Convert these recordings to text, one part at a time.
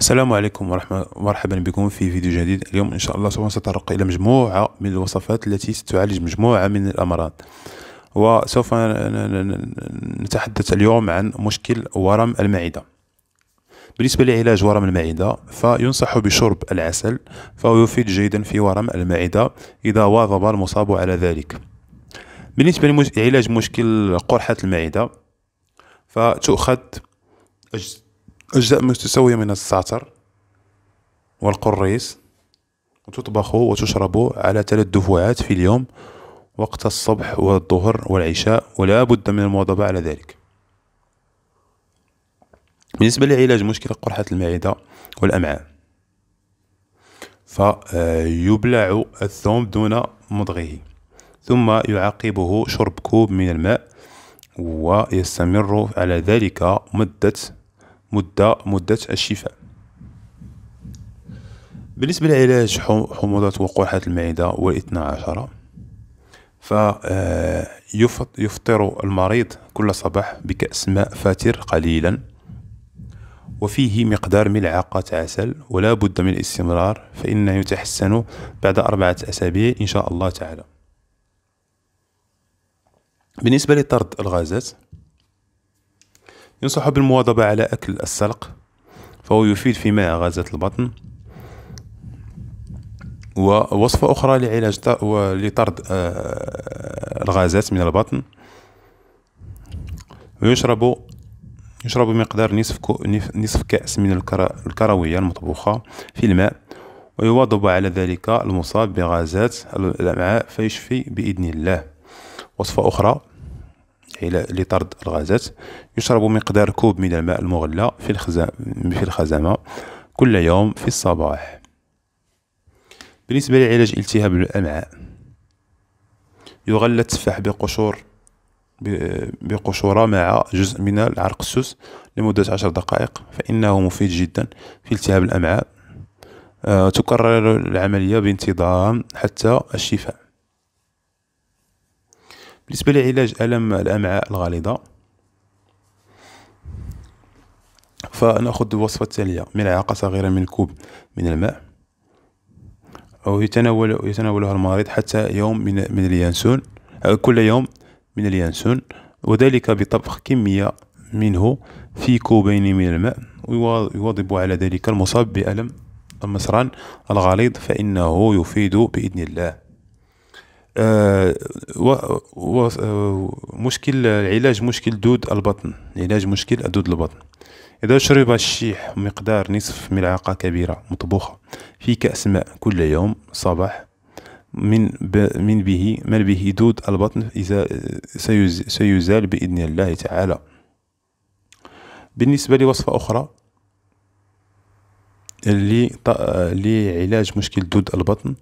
السلام عليكم ورحمة مرحبا بكم في فيديو جديد. اليوم إن شاء الله سوف نتطرق إلى مجموعة من الوصفات التي ستعالج مجموعة من الأمراض. وسوف نتحدث اليوم عن مشكل ورم المعدة. بالنسبة لعلاج ورم المعدة فينصح بشرب العسل فهو يفيد جيدا في ورم المعدة إذا واظب المصاب على ذلك. بالنسبة لعلاج مشكل قرحة المعدة فتؤخذ متساوية من الزعتر والقريص وتطبخ وتشرب على ثلاث دفعات في اليوم وقت الصبح والظهر والعشاء ولا بد من المواظبة على ذلك. بالنسبة لعلاج مشكلة قرحة المعدة والأمعاء. فيبلع الثوم دون مضغه ثم يعقبه شرب كوب من الماء ويستمر على ذلك مدة مدة مدة الشفاء. بالنسبة لعلاج حموضة وقرحة المعدة والاثنى عشر فيفطر آه، المريض كل صباح بكأس ماء فاتر قليلا وفيه مقدار ملعقة عسل ولا بد من الاستمرار فإنه يتحسن بعد أربعة أسابيع إن شاء الله تعالى. بالنسبة لطرد الغازات ينصح بالمواظبة على أكل السلق فهو يفيد في منع غازات البطن ووصفة أخرى لعلاج لطرد آه، الغازات من البطن. ويشرب يشرب بمقدار نصف نصف كأس من الكروية المطبوخة في الماء ويواظب على ذلك المصاب بغازات الأمعاء فيشفي بإذن الله. وصفة أخرى لطرد الغازات يشرب مقدار كوب من الماء المغلى في في الخزامة كل يوم في الصباح. بالنسبة لعلاج التهاب الأمعاء يغلى التفاح بقشور بقشورة مع جزء من العرق السوس لمدة عشر دقائق فإنه مفيد جدا في التهاب الأمعاء. آه، تكرر العملية بانتظام حتى الشفاء. بالنسبة لعلاج ألم الأمعاء الغليظة فنأخذ الوصفة التالية ملعقة صغيرة من كوب من الماء أو يتناول يتناولها المريض حتى يوم من من اليانسون كل يوم من اليانسون وذلك بطبخ كمية منه في كوبين من الماء ويواظب على ذلك المصاب بألم المصران الغليظ فإنه يفيد بإذن الله. آه، مشكل علاج مشكل دود البطن علاج مشكل دود البطن. إذا شرب الشيح مقدار نصف ملعقة كبيرة مطبوخة في كأس ماء كل يوم صباح من من به من به دود البطن إذا سيزال بإذن الله تعالى. بالنسبة لوصفة أخرى لعلاج مشكل دود البطن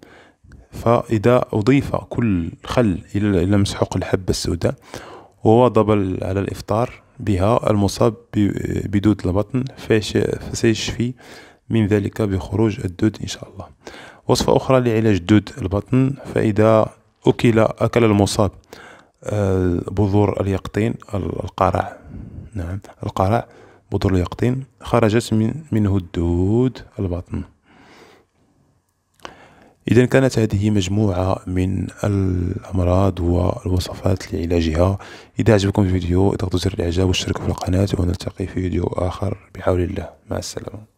فإذا أضيف كل خل إلى مسحوق الحبة السوداء وواظب على الإفطار بها المصاب بدود البطن فسيشفي من ذلك بخروج الدود إن شاء الله. وصفة أخرى لعلاج دود البطن فإذا أكل أكل المصاب آه، بذور اليقطين القرع. نعم القرع بذور اليقطين خرجت من منه الدود البطن. إذا كانت هذه مجموعة من الأمراض والوصفات لعلاجها. إذا عجبكم الفيديو اضغطوا زر الإعجاب واشتركوا في القناة ونلتقي في فيديو آخر. بحول الله. مع السلامة.